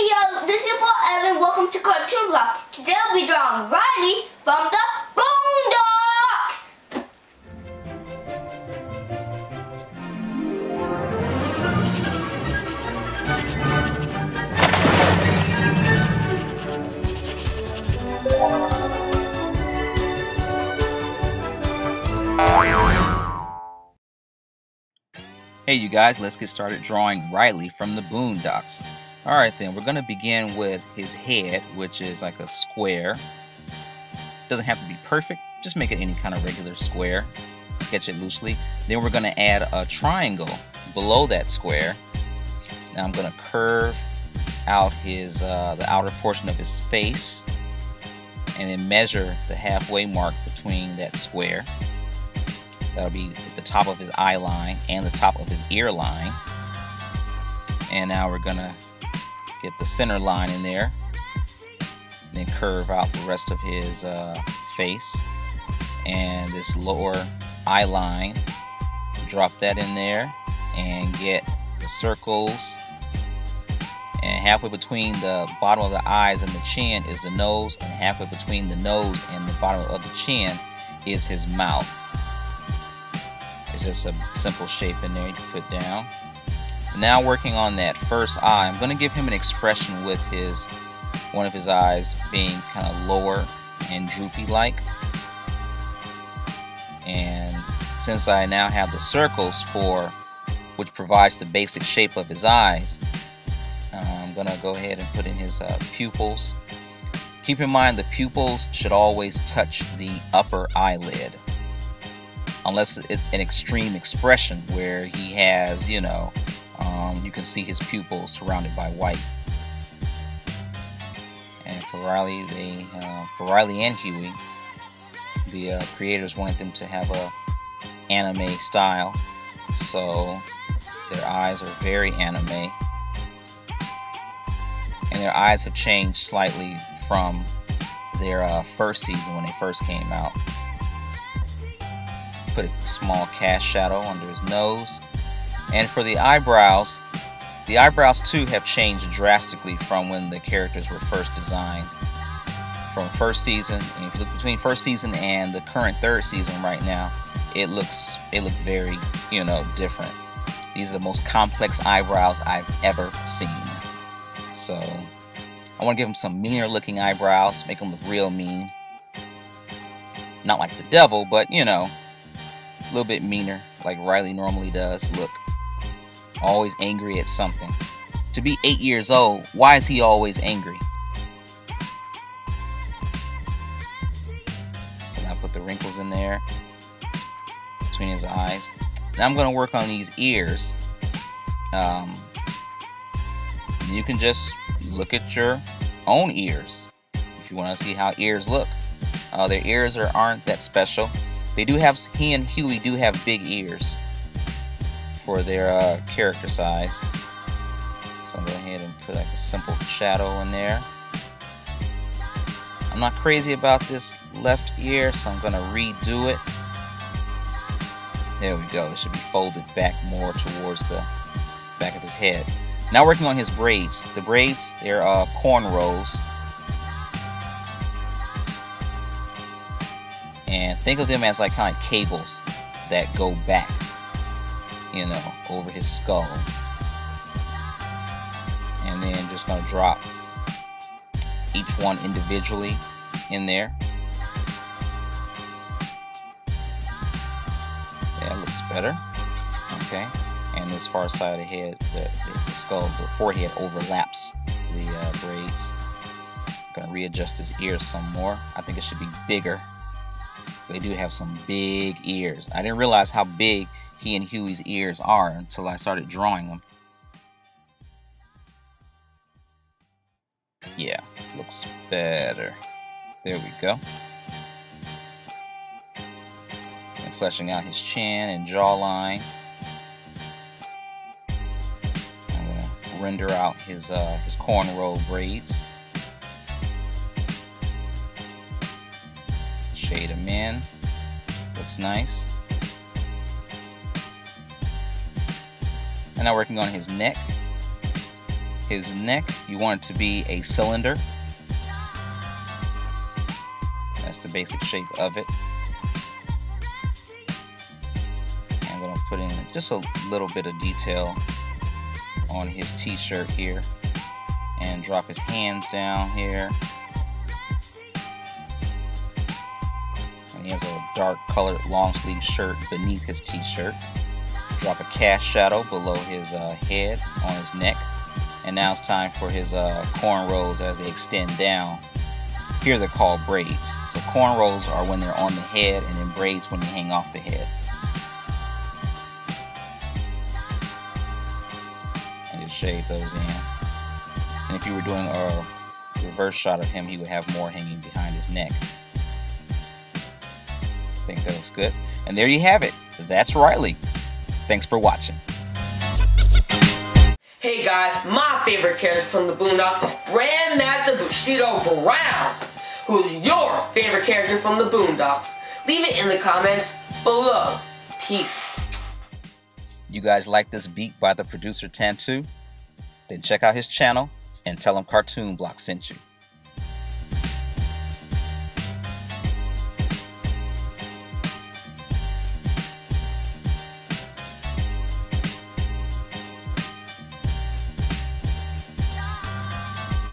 Hey yo, this is Paul Evan. Welcome to Cartoon Block. Today I'll be drawing Riley from the Boondocks. Hey you guys, let's get started drawing Riley from the Boondocks. Alright then, we're going to begin with his head, which is like a square. Doesn't have to be perfect, just make it any kind of regular square. Sketch it loosely. Then we're going to add a triangle below that square. Now I'm going to curve out his uh, the outer portion of his face and then measure the halfway mark between that square. That'll be at the top of his eye line and the top of his ear line. And now we're gonna get the center line in there. Then curve out the rest of his uh, face. And this lower eye line, drop that in there and get the circles. And halfway between the bottom of the eyes and the chin is the nose, and halfway between the nose and the bottom of the chin is his mouth. It's just a simple shape in there you can put down. Now working on that first eye, I'm going to give him an expression with his one of his eyes being kind of lower and droopy like. And since I now have the circles for which provides the basic shape of his eyes, I'm going to go ahead and put in his uh, pupils. Keep in mind the pupils should always touch the upper eyelid unless it's an extreme expression where he has, you know, um, you can see his pupils surrounded by white. And for Riley, they, uh, for Riley and Huey, the uh, creators wanted them to have a anime style, so their eyes are very anime, and their eyes have changed slightly from their uh, first season when they first came out put a small cast shadow under his nose. And for the eyebrows, the eyebrows too have changed drastically from when the characters were first designed. From first season, and if you look between first season and the current third season right now, it looks it look very, you know, different. These are the most complex eyebrows I've ever seen. So I want to give them some meaner looking eyebrows, make them look real mean. Not like the devil, but you know, a little bit meaner, like Riley normally does. Look, always angry at something. To be eight years old, why is he always angry? So now put the wrinkles in there between his eyes. Now I'm going to work on these ears. Um, you can just look at your own ears if you want to see how ears look. Uh, their ears are, aren't that special. They do have, he and Huey do have big ears for their uh, character size. So I'll go ahead and put like a simple shadow in there. I'm not crazy about this left ear, so I'm going to redo it. There we go. It should be folded back more towards the back of his head. Now working on his braids. The braids, they're uh, cornrows. and think of them as like kind of cables that go back, you know, over his skull. And then just gonna drop each one individually in there. That looks better. Okay. And this far side of the head, the, the skull, the forehead overlaps the uh, braids. Gonna readjust his ears some more. I think it should be bigger they do have some big ears. I didn't realize how big he and Huey's ears are until I started drawing them. Yeah, looks better. There we go. And fleshing out his chin and jawline. I'm gonna render out his uh, his cornrow braids. shade them in. Looks nice. And now working on his neck. His neck, you want it to be a cylinder. That's the basic shape of it. I'm to put in just a little bit of detail on his t-shirt here and drop his hands down here and he has a dark colored long sleeve shirt beneath his t-shirt drop a cast shadow below his uh, head on his neck and now it's time for his uh, cornrows as they extend down here they're called braids so cornrows are when they're on the head and then braids when they hang off the head And just shade those in. And if you were doing a reverse shot of him, he would have more hanging behind his neck. I think that looks good. And there you have it. That's Riley. Thanks for watching. Hey guys, my favorite character from the Boondocks is Grandmaster Bushido Brown. Who's your favorite character from the Boondocks? Leave it in the comments below. Peace. You guys like this beat by the producer Tantu? Then check out his channel and tell him Cartoon Block sent you.